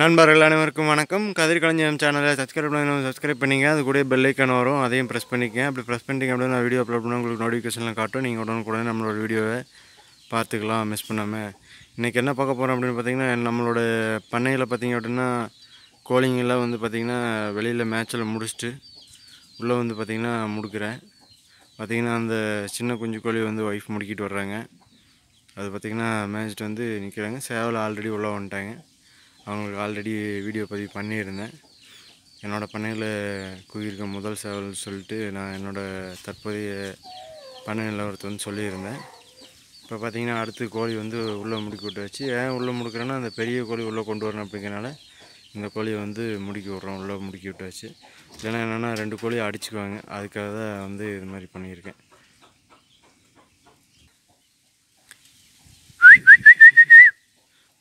நண்பர்கள் அனைவருக்கும் வணக்கம். கதிர் கலைஞம் சேனலை சப்ஸ்கிரைப் பண்ணி சப்ஸ்கிரைப் பண்ணிங்க. அது கூட பெல் ஐக்கன் வரும். அதையும் ப்ரெஸ் பண்ணிக்கங்க. அப்படி ப்ரெஸ் பண்ணிட்டீங்க அப்படின்னா நான் வீடியோ அப்லோட் பண்ணால் உங்களுக்கு நோட்டிஃபிகேஷன்லாம் காட்டும். நீங்கள் உடனுக்குடனே நம்மளோட வீடியோவை பார்த்துக்கலாம். மிஸ் பண்ணாமல் இன்றைக்கி என்ன பார்க்க போகிறோம் அப்படின்னு பார்த்தீங்கன்னா நம்மளோட பண்ணையில் பார்த்தீங்க அப்படின்னா கோழிங்கெல்லாம் வந்து பார்த்திங்கன்னா வெளியில் மேட்ச்சில் முடிச்சுட்டு உள்ளே வந்து பார்த்திங்கன்னா முடுக்கிறேன். பார்த்திங்கன்னா அந்த சின்ன குஞ்சு கோழி வந்து ஒய்ஃப் முடிக்கிட்டு வர்றாங்க. அது பார்த்திங்கன்னா மேட்ச்சிட்டு வந்து நிற்கிறாங்க சேவல் ஆல்ரெடி உள்ளே வந்துட்டாங்க. அவங்களுக்கு ஆல்ரெடி வீடியோ பதிவு பண்ணியிருந்தேன். என்னோடய பண்ணையில் குயிருக்க முதல் சேவல் சொல்லிட்டு நான் என்னோடய தற்போதைய பண்ணை நிலவரத்தை வந்து சொல்லியிருந்தேன். இப்போ பார்த்திங்கன்னா அடுத்து கோழி வந்து உள்ளே முடுக்கி விட்டு வச்சு ஏன் உள்ளே முடுக்கிறேன்னா அந்த பெரிய கோழி உள்ளே கொண்டு வரணும் அப்படிங்கிறனால இந்த கோழியை வந்து முடுக்கி விட்றோம் உள்ளே முடுக்கி விட்டு வச்சு. இல்லைன்னா என்னென்னா ரெண்டு கோழியை அடிச்சுக்குவாங்க. அதுக்காக தான் வந்து இது மாதிரி பண்ணியிருக்கேன்.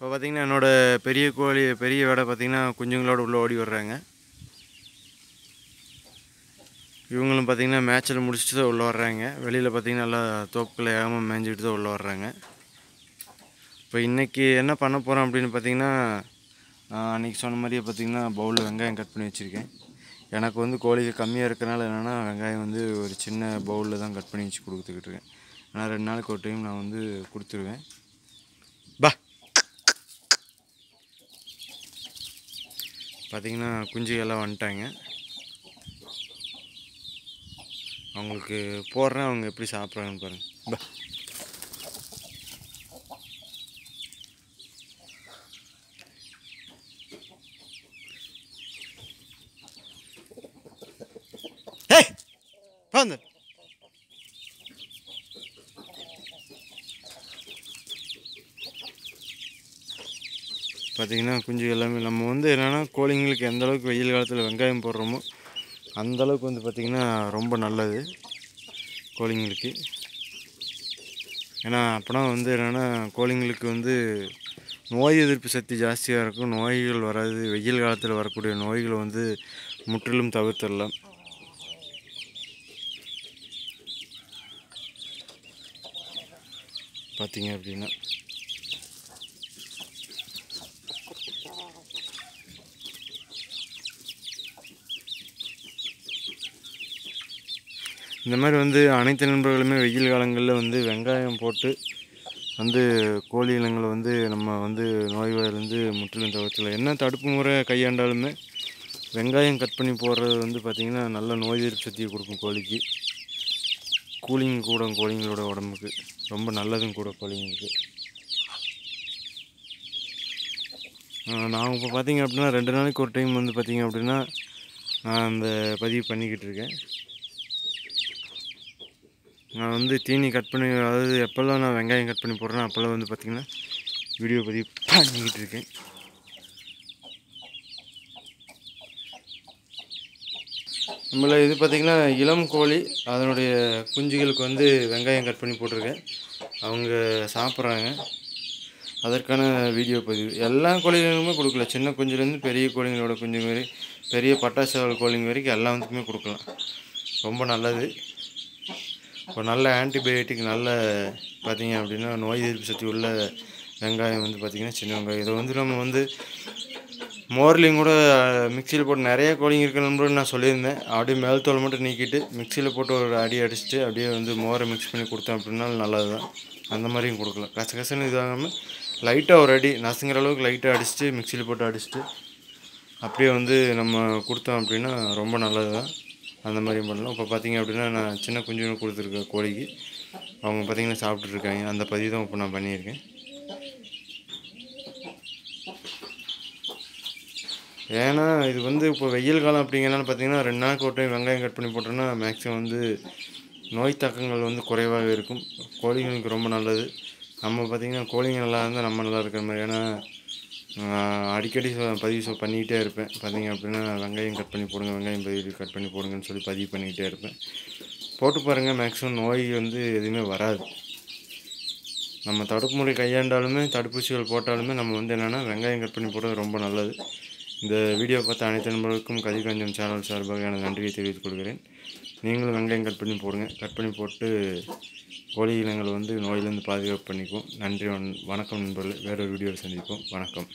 இப்போ பார்த்தீங்கன்னா என்னோடய பெரிய கோழி பெரிய வேடை பார்த்திங்கன்னா குஞ்சுங்களோட உள்ளே ஓடி வர்றாங்க. இவங்களும் பார்த்தீங்கன்னா மேட்சில் முடிச்சுட்டு தான் உள்ளே வர்றாங்க. வெளியில் பார்த்திங்கன்னா நல்லா தோப்புக்களை ஏகாமல் மேய்ஞ்சிட்டு தான் உள்ளே வர்றாங்க. இப்போ இன்றைக்கி என்ன பண்ண போகிறோம் அப்படின்னு பார்த்தீங்கன்னா அன்றைக்கி சொன்ன மாதிரியே பார்த்தீங்கன்னா பவுலில் வெங்காயம் கட் பண்ணி வச்சுருக்கேன். எனக்கு வந்து கோழிக்கு கம்மியாக இருக்கிறனால என்னென்னா வெங்காயம் வந்து ஒரு சின்ன பவுலில் தான் கட் பண்ணி வச்சு கொடுத்துக்கிட்டு இருக்கேன். ஆனால் ரெண்டு நாளைக்கு ஒரு டைம் நான் வந்து கொடுத்துருவேன். பார்த்தீங்கன்னா குஞ்சுகள்லாம் வந்துட்டாங்க. அவங்களுக்கு போடுறேன் அவங்க எப்படி சாப்பிட்றாங்கன்னு பாருங்கள் பா. ஏய் பார்த்திங்கன்னா குஞ்சு எல்லாமே நம்ம வந்து என்னென்னா கோழிங்களுக்கு எந்த அளவுக்கு வெயில் காலத்தில் வெங்காயம் போடுறோமோ அந்த அளவுக்கு வந்து பார்த்திங்கன்னா ரொம்ப நல்லது கோழிங்களுக்கு. ஏன்னா அப்போனா வந்து என்னென்னா கோழிங்களுக்கு வந்து நோய் எதிர்ப்பு சக்தி ஜாஸ்தியாக இருக்கும். நோய்கள் வராது. வெயில் காலத்தில் வரக்கூடிய நோய்களை வந்து முற்றிலும் தவிர்த்திடலாம். பார்த்திங்க அப்படின்னா. இந்த மாதிரி வந்து அனைத்து நண்பர்களுமே வெயில் காலங்களில் வந்து வெங்காயம் போட்டு வந்து கோழி இனங்களை வந்து நம்ம வந்து நோய்வாயிலிருந்து முற்றிலும் தவிர்த்துலாம் என்ன தடுப்பு முறை கையாண்டாலுமே வெங்காயம் கட் பண்ணி போடுறது வந்து பார்த்திங்கன்னா நல்ல நோய் எதிர்ப்பு சக்தியை கொடுக்கும் கோழிக்கு. கூலிங் கூட கோழிங்களோட உடம்புக்கு. ரொம்ப நல்லதும் கூட கோழிங்களுக்கு. நான் இப்போ பார்த்தீங்க அப்படின்னா ரெண்டு நாளைக்கு ஒரு டைம் வந்து பார்த்திங்க அப்படின்னா நான் அந்த பதிவு பண்ணிக்கிட்டு இருக்கேன். நான் வந்து தீனி கட் பண்ணி அதாவது எப்போல்லாம் நான் வெங்காயம் கட் பண்ணி போடுறேன் அப்போல்லாம் வந்து பார்த்திங்கன்னா வீடியோ பதிவு பண்ணிக்கிட்டு இருக்கேன். நம்மள இது பார்த்திங்கன்னா இளம் கோழி அதனுடைய குஞ்சுகளுக்கு வந்து வெங்காயம் கட் பண்ணி போட்டிருக்கேன். அவங்க சாப்பிட்றாங்க. அதற்கான வீடியோ பதிவு. எல்லா கோழிகளுக்குமே கொடுக்கல. சின்ன குஞ்சுலேருந்து பெரிய கோழிங்களோட குஞ்சு வரை பெரிய பட்டாசு கோழிங்க வரைக்கும் எல்லாத்துக்குமே கொடுக்கலாம். ரொம்ப நல்லது. இப்போ நல்ல ஆன்டிபயோட்டிக் நல்ல பார்த்தீங்க அப்படின்னா நோய் எதிர்ப்பு சக்தி உள்ள வெங்காயம் வந்து பார்த்திங்கன்னா சின்ன வெங்காயம். இதை வந்து நம்ம வந்து மோர்லையும் கூட மிக்சியில் போட்டு நிறைய கோழிங்க இருக்கணும்னு நான் சொல்லியிருந்தேன். அப்படியே மேல் தோல் மட்டும் நீக்கிட்டு மிக்சியில் போட்டு ஒரு அடி அடிச்சுட்டு அப்படியே வந்து மோரை மிக்ஸ் பண்ணி கொடுத்தேன் அப்படின்னா நல்லது தான் அந்த மாதிரியும் கொடுக்கலாம். கச கசன்னு இதாகாமல் லைட்டாக ஒரு அடி நசுங்கிற அளவுக்கு லைட்டாக அடிச்சுட்டு மிக்சியில் போட்டு அடிச்சுட்டு அப்படியே வந்து நம்ம கொடுத்தோம் அப்படின்னா ரொம்ப நல்லது தான் அந்த மாதிரியும் பண்ணலாம். இப்போ பார்த்தீங்க அப்படின்னா நான் சின்ன குஞ்சுன்னு கொடுத்துருக்கேன் கோழிக்கு அவங்க பார்த்தீங்கன்னா சாப்பிட்ருக்காங்க அந்த பதிவு தான் இப்போ நான் பண்ணியிருக்கேன். ஏன்னா இது வந்து இப்போ வெயில் காலம் அப்படிங்கிறனால பார்த்தீங்கன்னா ரெண்டு நாள் ஒரு டைம் வெங்காயம் கட் பண்ணி போட்டோன்னா மேக்ஸிமம் வந்து நோய் தாக்கங்கள் வந்து குறைவாக இருக்கும். கோழிங்களுக்கு ரொம்ப நல்லது. நம்ம பார்த்திங்கன்னா கோழிங்க நல்லா இருந்தால் நம்ம நல்லா இருக்கிற மாதிரி. ஏன்னா அடிக்கடி பதிவு பண்ணிக்கிட்டே இருப்பேன். பார்த்தீங்க அப்படின்னா வெங்காயம் கட் பண்ணி போடுங்க வெங்காயம் பதிவு கட் பண்ணி போடுங்கன்னு சொல்லி பதிவு பண்ணிக்கிட்டே இருப்பேன். போட்டு பாருங்கள் மேக்ஸிமம் நோய் வந்து எதுவுமே வராது. நம்ம தடுப்பு முறை கையாண்டாலுமே தடுப்பூசிகள் போட்டாலுமே நம்ம வந்து என்னென்னா வெங்காயம் கட் பண்ணி போடுறது ரொம்ப நல்லது. இந்த வீடியோ பார்த்த அனைத்து நண்பர்களுக்கும் கதிர்கஞ்சம் சேனல் சார்பாக எனது நன்றியை தெரிவித்துக் கொள்கிறேன். நீங்களும் வெங்காயம் கட் பண்ணி போடுங்க. கட் பண்ணி போட்டு கோழி இனங்கள் வந்து நோயிலேருந்து பாதுகாப்பு பண்ணிக்கும். நன்றி வணக்கம் நண்பர்கள். வேறொரு வீடியோவில் சந்திப்போம். வணக்கம்.